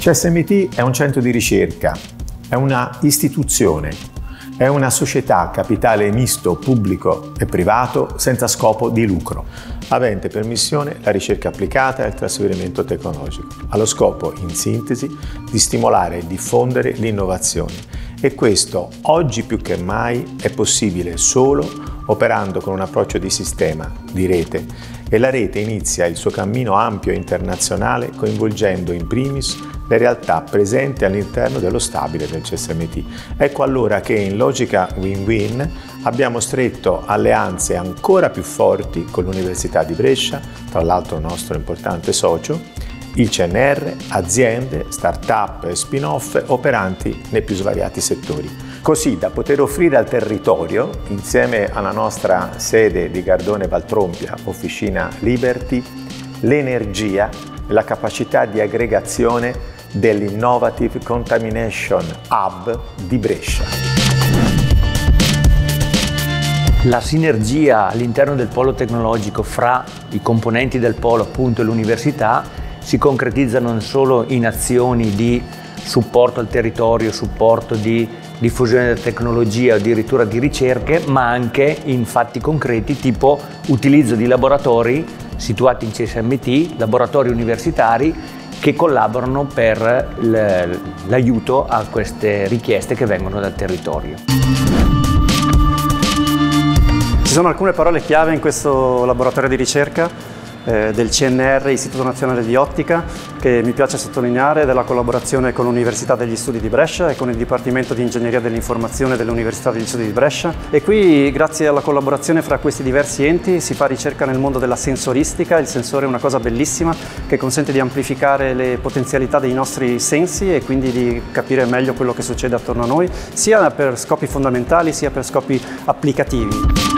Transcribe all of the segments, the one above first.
CSMT è un centro di ricerca, è una istituzione, è una società capitale misto pubblico e privato senza scopo di lucro, avente per missione la ricerca applicata e il trasferimento tecnologico, allo scopo, in sintesi, di stimolare e diffondere l'innovazione. E questo, oggi più che mai, è possibile solo operando con un approccio di sistema, di rete, e la rete inizia il suo cammino ampio e internazionale coinvolgendo in primis le realtà presenti all'interno dello stabile del CSMT. Ecco allora che in logica win-win abbiamo stretto alleanze ancora più forti con l'Università di Brescia, tra l'altro nostro importante socio, il CNR, aziende, start-up e spin-off operanti nei più svariati settori così da poter offrire al territorio, insieme alla nostra sede di Gardone Valtrompia, Officina Liberty, l'energia e la capacità di aggregazione dell'Innovative Contamination Hub di Brescia. La sinergia all'interno del polo tecnologico fra i componenti del polo appunto e l'università si concretizza non solo in azioni di supporto al territorio, supporto di diffusione della tecnologia addirittura di ricerche, ma anche in fatti concreti tipo utilizzo di laboratori situati in CSMT, laboratori universitari che collaborano per l'aiuto a queste richieste che vengono dal territorio. Ci sono alcune parole chiave in questo laboratorio di ricerca eh, del CNR, Istituto Nazionale di Ottica, che mi piace sottolineare della collaborazione con l'Università degli Studi di Brescia e con il Dipartimento di Ingegneria dell'Informazione dell'Università degli Studi di Brescia. E qui, grazie alla collaborazione fra questi diversi enti, si fa ricerca nel mondo della sensoristica. Il sensore è una cosa bellissima che consente di amplificare le potenzialità dei nostri sensi e quindi di capire meglio quello che succede attorno a noi, sia per scopi fondamentali sia per scopi applicativi.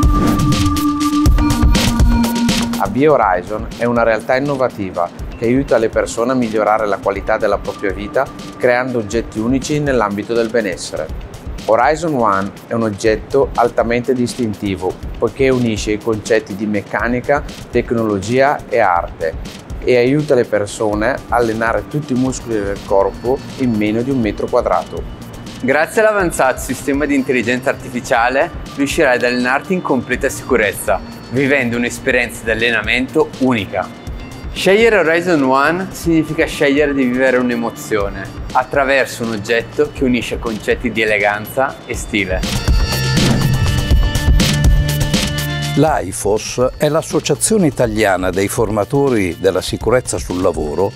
ABE Horizon è una realtà innovativa che aiuta le persone a migliorare la qualità della propria vita creando oggetti unici nell'ambito del benessere. Horizon One è un oggetto altamente distintivo poiché unisce i concetti di meccanica, tecnologia e arte e aiuta le persone a allenare tutti i muscoli del corpo in meno di un metro quadrato. Grazie all'avanzato sistema di intelligenza artificiale riuscirai ad allenarti in completa sicurezza vivendo un'esperienza di allenamento unica. Scegliere Horizon One significa scegliere di vivere un'emozione attraverso un oggetto che unisce concetti di eleganza e stile. L'AIFOS è l'associazione italiana dei formatori della sicurezza sul lavoro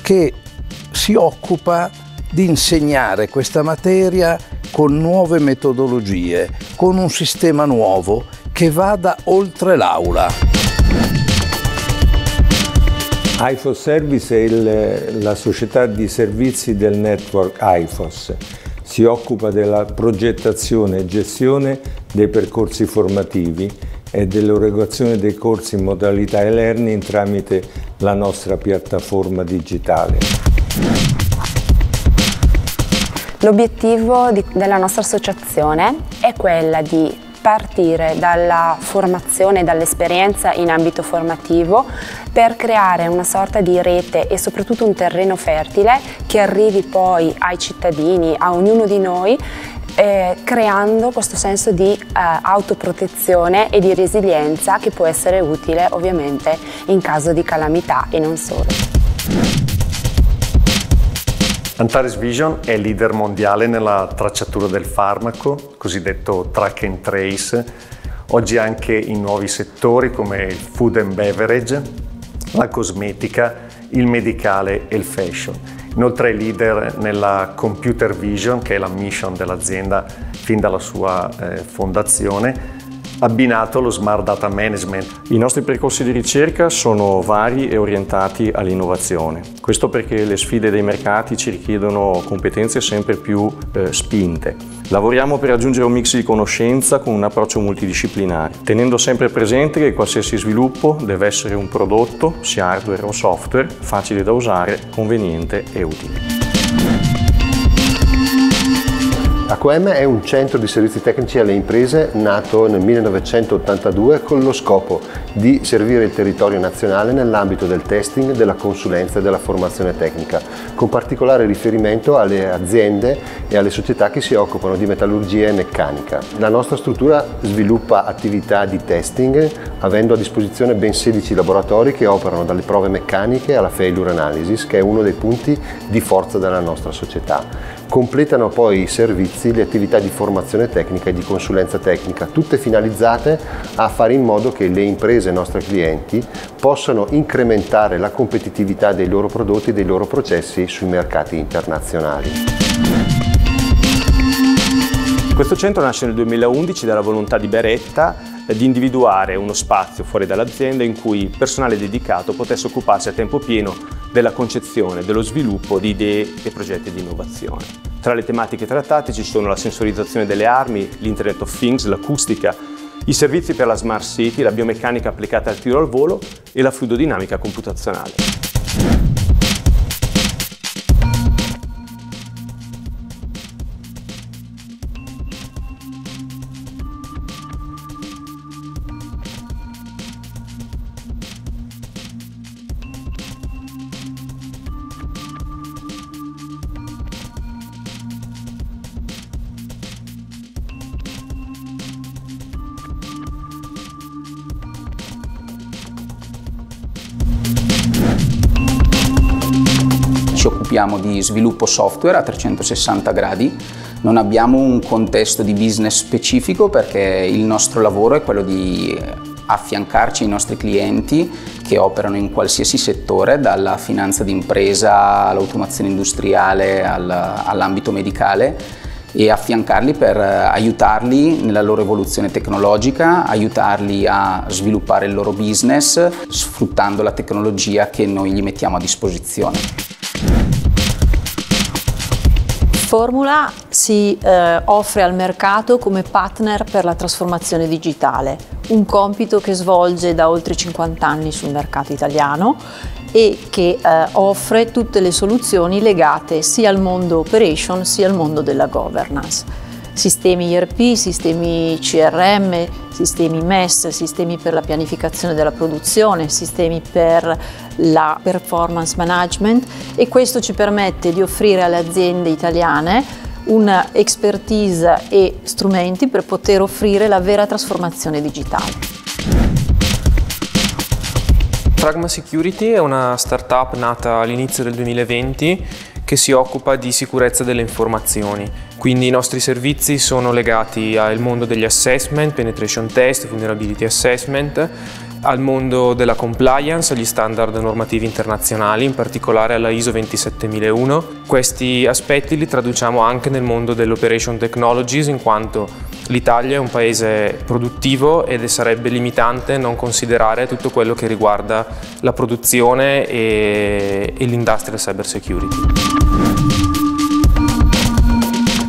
che si occupa di insegnare questa materia con nuove metodologie, con un sistema nuovo che vada oltre l'aula. IFOS Service è il, la società di servizi del network IFOS. Si occupa della progettazione e gestione dei percorsi formativi e dell'erogazione dei corsi in modalità e-learning tramite la nostra piattaforma digitale. L'obiettivo della nostra associazione è quella di partire dalla formazione, dall'esperienza in ambito formativo per creare una sorta di rete e soprattutto un terreno fertile che arrivi poi ai cittadini, a ognuno di noi eh, creando questo senso di eh, autoprotezione e di resilienza che può essere utile ovviamente in caso di calamità e non solo. Antares Vision è leader mondiale nella tracciatura del farmaco, cosiddetto track and trace, oggi anche in nuovi settori come il food and beverage, la cosmetica, il medicale e il fashion. Inoltre è leader nella computer vision, che è la mission dell'azienda fin dalla sua eh, fondazione, abbinato allo Smart Data Management. I nostri percorsi di ricerca sono vari e orientati all'innovazione. Questo perché le sfide dei mercati ci richiedono competenze sempre più eh, spinte. Lavoriamo per raggiungere un mix di conoscenza con un approccio multidisciplinare, tenendo sempre presente che qualsiasi sviluppo deve essere un prodotto, sia hardware o software, facile da usare, conveniente e utile. AQM è un centro di servizi tecnici alle imprese nato nel 1982 con lo scopo di servire il territorio nazionale nell'ambito del testing, della consulenza e della formazione tecnica, con particolare riferimento alle aziende e alle società che si occupano di metallurgia e meccanica. La nostra struttura sviluppa attività di testing avendo a disposizione ben 16 laboratori che operano dalle prove meccaniche alla failure analysis, che è uno dei punti di forza della nostra società. Completano poi i servizi le attività di formazione tecnica e di consulenza tecnica, tutte finalizzate a fare in modo che le imprese nostre clienti possano incrementare la competitività dei loro prodotti e dei loro processi sui mercati internazionali. Questo centro nasce nel 2011 dalla volontà di Beretta di individuare uno spazio fuori dall'azienda in cui il personale dedicato potesse occuparsi a tempo pieno della concezione, dello sviluppo di idee e progetti di innovazione. Tra le tematiche trattate ci sono la sensorizzazione delle armi, l'Internet of Things, l'acustica, i servizi per la Smart City, la biomeccanica applicata al tiro al volo e la fluidodinamica computazionale. Occupiamo di sviluppo software a 360 gradi, non abbiamo un contesto di business specifico perché il nostro lavoro è quello di affiancarci ai nostri clienti che operano in qualsiasi settore, dalla finanza d'impresa all'automazione industriale all'ambito medicale e affiancarli per aiutarli nella loro evoluzione tecnologica, aiutarli a sviluppare il loro business sfruttando la tecnologia che noi gli mettiamo a disposizione. Formula si eh, offre al mercato come partner per la trasformazione digitale, un compito che svolge da oltre 50 anni sul mercato italiano e che eh, offre tutte le soluzioni legate sia al mondo operation sia al mondo della governance sistemi ERP, sistemi CRM, sistemi MES, sistemi per la pianificazione della produzione, sistemi per la performance management e questo ci permette di offrire alle aziende italiane una expertise e strumenti per poter offrire la vera trasformazione digitale. Pragma Security è una startup nata all'inizio del 2020 che si occupa di sicurezza delle informazioni. Quindi i nostri servizi sono legati al mondo degli assessment, penetration test, vulnerability assessment, al mondo della compliance, agli standard normativi internazionali, in particolare alla ISO 27001. Questi aspetti li traduciamo anche nel mondo dell'operation technologies in quanto l'Italia è un paese produttivo ed sarebbe limitante non considerare tutto quello che riguarda la produzione e, e l'industrial cyber security.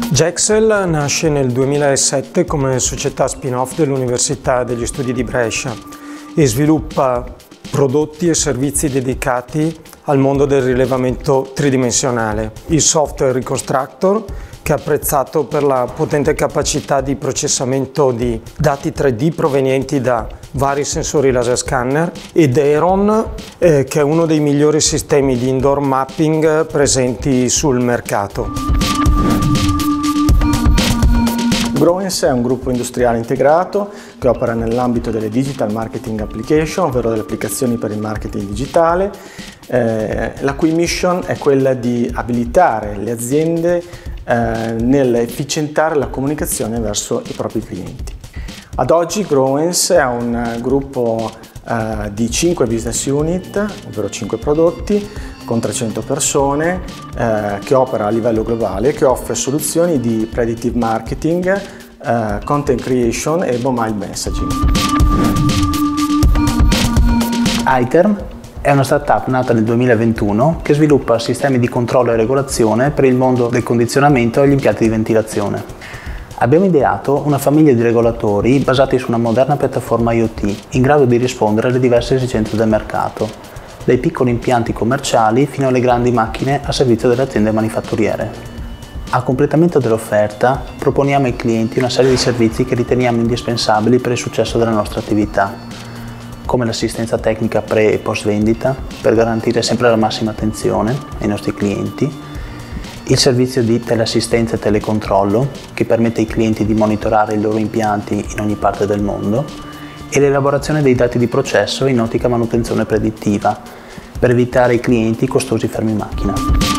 Jexel nasce nel 2007 come società spin-off dell'Università degli Studi di Brescia e sviluppa prodotti e servizi dedicati al mondo del rilevamento tridimensionale. Il software Reconstructor, che è apprezzato per la potente capacità di processamento di dati 3D provenienti da vari sensori laser scanner, ed Aeron, eh, che è uno dei migliori sistemi di indoor mapping presenti sul mercato. Growens è un gruppo industriale integrato che opera nell'ambito delle digital marketing application, ovvero delle applicazioni per il marketing digitale, eh, la cui mission è quella di abilitare le aziende eh, nell'efficientare la comunicazione verso i propri clienti. Ad oggi Growens è un gruppo eh, di 5 business unit, ovvero 5 prodotti, con 300 persone, eh, che opera a livello globale, che offre soluzioni di predictive marketing, eh, content creation e mobile messaging. iTerm è una startup nata nel 2021 che sviluppa sistemi di controllo e regolazione per il mondo del condizionamento e gli impianti di ventilazione. Abbiamo ideato una famiglia di regolatori basati su una moderna piattaforma IoT in grado di rispondere alle diverse esigenze del mercato, dai piccoli impianti commerciali fino alle grandi macchine a servizio delle aziende manifatturiere. A completamento dell'offerta proponiamo ai clienti una serie di servizi che riteniamo indispensabili per il successo della nostra attività, come l'assistenza tecnica pre e post vendita per garantire sempre la massima attenzione ai nostri clienti, il servizio di teleassistenza e telecontrollo che permette ai clienti di monitorare i loro impianti in ogni parte del mondo e l'elaborazione dei dati di processo in ottica manutenzione predittiva per evitare ai clienti costosi fermi macchina.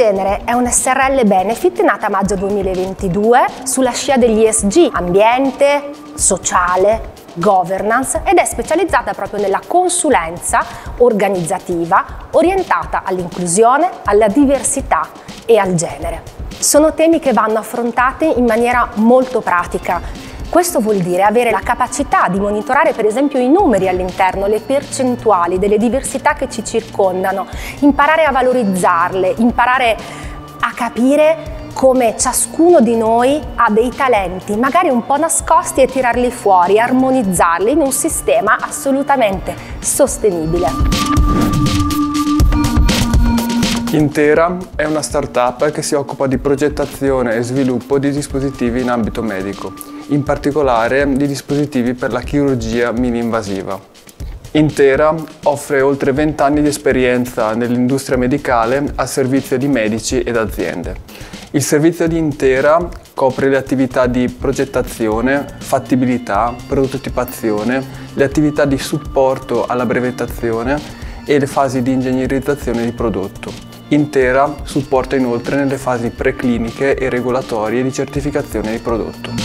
Genere è un SRL Benefit nata a maggio 2022 sulla scia degli ESG, ambiente, sociale, governance ed è specializzata proprio nella consulenza organizzativa orientata all'inclusione, alla diversità e al genere. Sono temi che vanno affrontati in maniera molto pratica questo vuol dire avere la capacità di monitorare per esempio i numeri all'interno, le percentuali delle diversità che ci circondano, imparare a valorizzarle, imparare a capire come ciascuno di noi ha dei talenti, magari un po' nascosti e tirarli fuori, armonizzarli in un sistema assolutamente sostenibile. Intera è una startup che si occupa di progettazione e sviluppo di dispositivi in ambito medico in particolare di dispositivi per la chirurgia mini-invasiva. Intera offre oltre 20 anni di esperienza nell'industria medicale a servizio di medici ed aziende. Il servizio di Intera copre le attività di progettazione, fattibilità, prototipazione, le attività di supporto alla brevettazione e le fasi di ingegnerizzazione di prodotto. Intera supporta inoltre nelle fasi precliniche e regolatorie di certificazione di prodotto.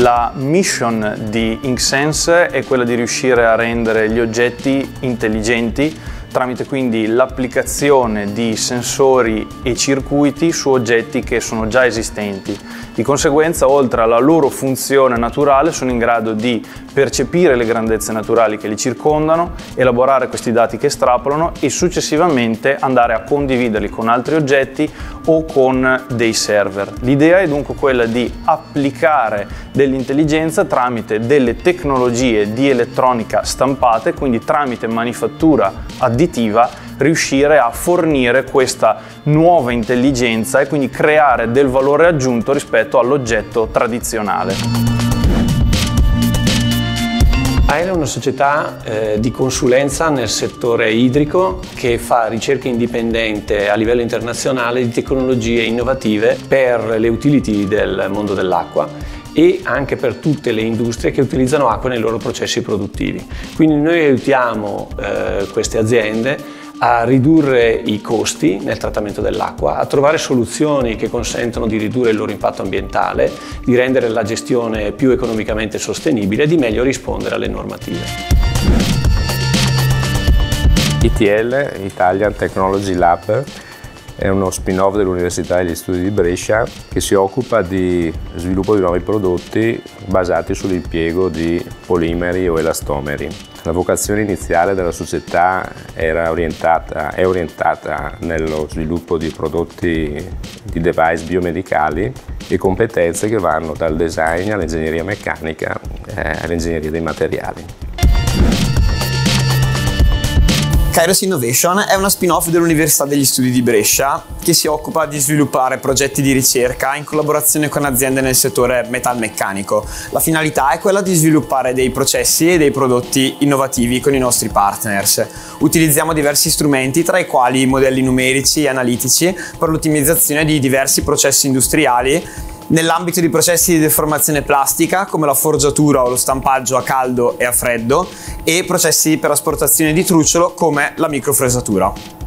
La mission di InkSense è quella di riuscire a rendere gli oggetti intelligenti tramite quindi l'applicazione di sensori e circuiti su oggetti che sono già esistenti. Di conseguenza, oltre alla loro funzione naturale, sono in grado di percepire le grandezze naturali che li circondano, elaborare questi dati che estrapolano e successivamente andare a condividerli con altri oggetti o con dei server. L'idea è dunque quella di applicare dell'intelligenza tramite delle tecnologie di elettronica stampate, quindi tramite manifattura additiva, riuscire a fornire questa nuova intelligenza e quindi creare del valore aggiunto rispetto all'oggetto tradizionale. AIL è una società eh, di consulenza nel settore idrico che fa ricerca indipendente a livello internazionale di tecnologie innovative per le utility del mondo dell'acqua e anche per tutte le industrie che utilizzano acqua nei loro processi produttivi. Quindi noi aiutiamo eh, queste aziende a ridurre i costi nel trattamento dell'acqua, a trovare soluzioni che consentono di ridurre il loro impatto ambientale, di rendere la gestione più economicamente sostenibile e di meglio rispondere alle normative. ITL, Italian Technology Lab, è uno spin-off dell'Università degli Studi di Brescia che si occupa di sviluppo di nuovi prodotti basati sull'impiego di polimeri o elastomeri. La vocazione iniziale della società orientata, è orientata nello sviluppo di prodotti di device biomedicali e competenze che vanno dal design all'ingegneria meccanica eh, all'ingegneria dei materiali. Kairos Innovation è una spin-off dell'Università degli Studi di Brescia che si occupa di sviluppare progetti di ricerca in collaborazione con aziende nel settore metalmeccanico. La finalità è quella di sviluppare dei processi e dei prodotti innovativi con i nostri partners. Utilizziamo diversi strumenti tra i quali modelli numerici e analitici per l'ottimizzazione di diversi processi industriali nell'ambito di processi di deformazione plastica come la forgiatura o lo stampaggio a caldo e a freddo e processi per asportazione di trucciolo come la microfresatura.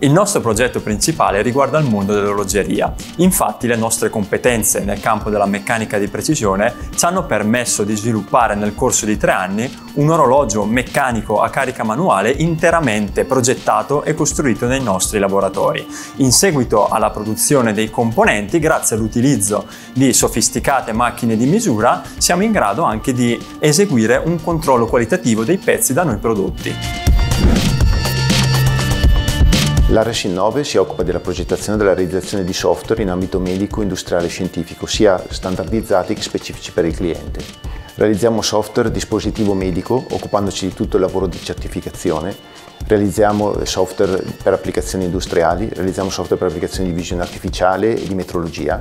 Il nostro progetto principale riguarda il mondo dell'orologeria. Infatti le nostre competenze nel campo della meccanica di precisione ci hanno permesso di sviluppare nel corso di tre anni un orologio meccanico a carica manuale interamente progettato e costruito nei nostri laboratori. In seguito alla produzione dei componenti, grazie all'utilizzo di sofisticate macchine di misura, siamo in grado anche di eseguire un controllo qualitativo dei pezzi da noi prodotti. L'Ares Innove si occupa della progettazione e della realizzazione di software in ambito medico, industriale e scientifico, sia standardizzati che specifici per il cliente. Realizziamo software dispositivo medico, occupandoci di tutto il lavoro di certificazione. Realizziamo software per applicazioni industriali, realizziamo software per applicazioni di visione artificiale e di metrologia.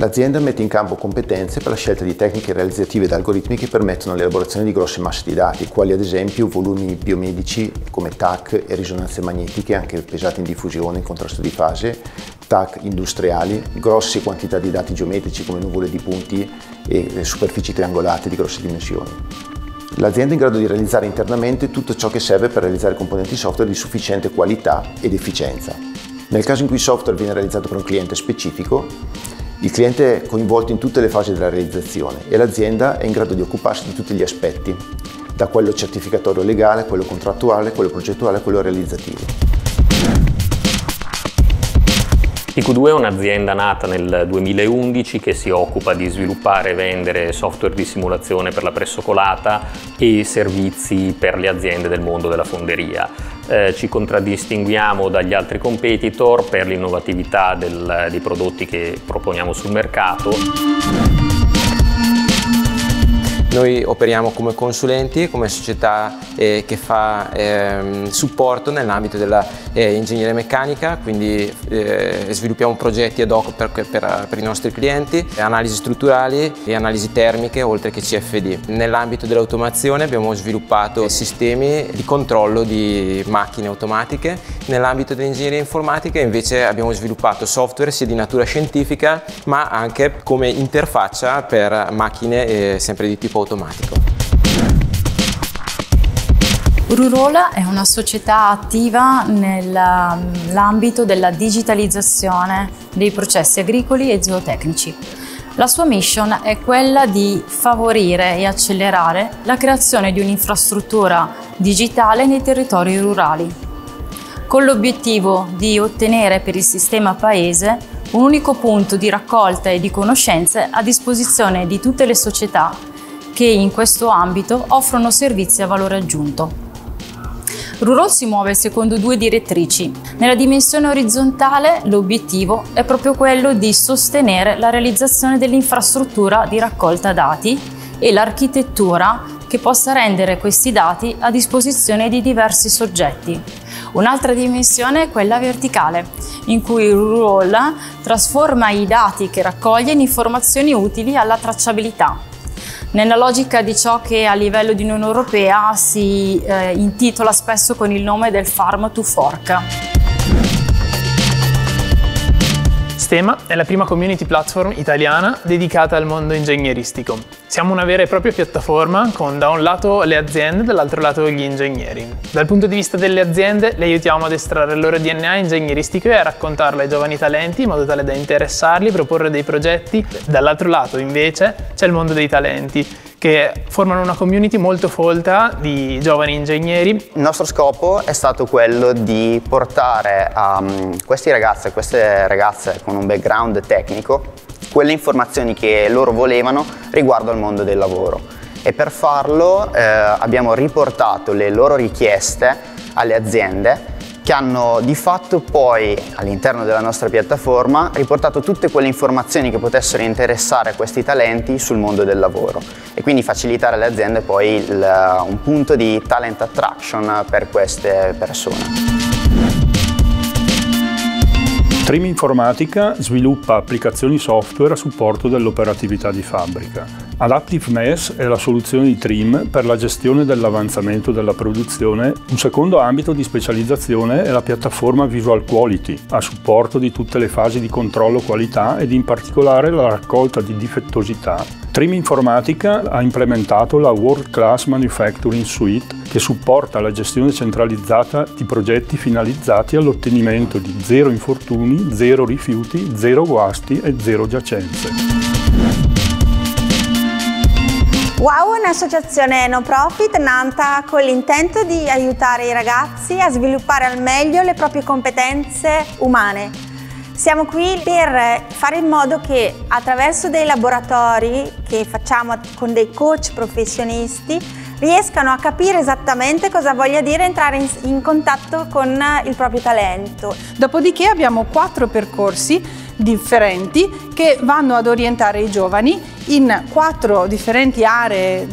L'azienda mette in campo competenze per la scelta di tecniche realizzative ed algoritmi che permettono l'elaborazione di grosse masse di dati, quali ad esempio volumi biomedici come TAC e risonanze magnetiche, anche pesate in diffusione, in contrasto di fase, TAC industriali, grosse quantità di dati geometrici come nuvole di punti e superfici triangolate di grosse dimensioni. L'azienda è in grado di realizzare internamente tutto ciò che serve per realizzare componenti software di sufficiente qualità ed efficienza. Nel caso in cui il software viene realizzato per un cliente specifico, il cliente è coinvolto in tutte le fasi della realizzazione e l'azienda è in grado di occuparsi di tutti gli aspetti, da quello certificatorio legale, quello contrattuale, quello progettuale, quello realizzativo. IQ2 è un'azienda nata nel 2011 che si occupa di sviluppare e vendere software di simulazione per la pressocolata e servizi per le aziende del mondo della fonderia. Eh, ci contraddistinguiamo dagli altri competitor per l'innovatività dei prodotti che proponiamo sul mercato. Noi operiamo come consulenti, come società eh, che fa eh, supporto nell'ambito dell'ingegneria eh, meccanica, quindi eh, sviluppiamo progetti ad hoc per, per, per, i nostri clienti, analisi strutturali e analisi termiche oltre che CFD. Nell'ambito dell'automazione abbiamo sviluppato sistemi di controllo di macchine automatiche, nell'ambito dell'ingegneria informatica invece abbiamo sviluppato software sia di natura scientifica ma anche come interfaccia per macchine eh, sempre di tipo automatico. Ururola è una società attiva nell'ambito della digitalizzazione dei processi agricoli e zootecnici. La sua mission è quella di favorire e accelerare la creazione di un'infrastruttura digitale nei territori rurali, con l'obiettivo di ottenere per il sistema paese un unico punto di raccolta e di conoscenze a disposizione di tutte le società che in questo ambito offrono servizi a valore aggiunto. Rurol si muove secondo due direttrici. Nella dimensione orizzontale l'obiettivo è proprio quello di sostenere la realizzazione dell'infrastruttura di raccolta dati e l'architettura che possa rendere questi dati a disposizione di diversi soggetti. Un'altra dimensione è quella verticale, in cui Rurol trasforma i dati che raccoglie in informazioni utili alla tracciabilità, nella logica di ciò che a livello di Unione Europea si eh, intitola spesso con il nome del Farm to Fork. Stema è la prima community platform italiana dedicata al mondo ingegneristico. Siamo una vera e propria piattaforma con da un lato le aziende e dall'altro lato gli ingegneri. Dal punto di vista delle aziende le aiutiamo ad estrarre il loro DNA ingegneristico e a raccontarlo ai giovani talenti in modo tale da interessarli, proporre dei progetti. Dall'altro lato invece c'è il mondo dei talenti che formano una community molto folta di giovani ingegneri. Il nostro scopo è stato quello di portare a um, questi ragazzi e queste ragazze con un background tecnico quelle informazioni che loro volevano riguardo al mondo del lavoro e per farlo eh, abbiamo riportato le loro richieste alle aziende che hanno di fatto poi all'interno della nostra piattaforma riportato tutte quelle informazioni che potessero interessare questi talenti sul mondo del lavoro e quindi facilitare alle aziende poi il, un punto di talent attraction per queste persone. Trim Informatica sviluppa applicazioni software a supporto dell'operatività di fabbrica. Adaptive Mesh è la soluzione di Trim per la gestione dell'avanzamento della produzione. Un secondo ambito di specializzazione è la piattaforma Visual Quality, a supporto di tutte le fasi di controllo qualità ed in particolare la raccolta di difettosità. Trim Informatica ha implementato la World Class Manufacturing Suite che supporta la gestione centralizzata di progetti finalizzati all'ottenimento di zero infortuni, zero rifiuti, zero guasti e zero giacenze. Wow è un'associazione no profit nata con l'intento di aiutare i ragazzi a sviluppare al meglio le proprie competenze umane. Siamo qui per fare in modo che attraverso dei laboratori che facciamo con dei coach professionisti riescano a capire esattamente cosa voglia dire entrare in, in contatto con il proprio talento. Dopodiché abbiamo quattro percorsi differenti che vanno ad orientare i giovani in quattro differenti aree.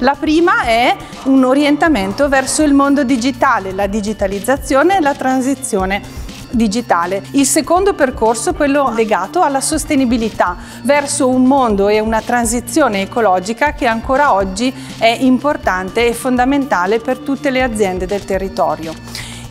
La prima è un orientamento verso il mondo digitale, la digitalizzazione e la transizione digitale. Il secondo percorso è quello legato alla sostenibilità verso un mondo e una transizione ecologica che ancora oggi è importante e fondamentale per tutte le aziende del territorio.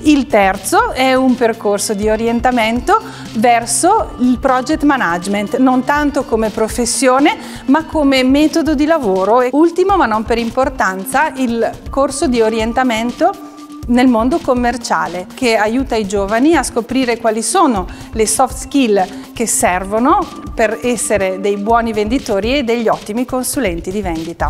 Il terzo è un percorso di orientamento verso il project management, non tanto come professione ma come metodo di lavoro. E ultimo ma non per importanza il corso di orientamento nel mondo commerciale che aiuta i giovani a scoprire quali sono le soft skill che servono per essere dei buoni venditori e degli ottimi consulenti di vendita.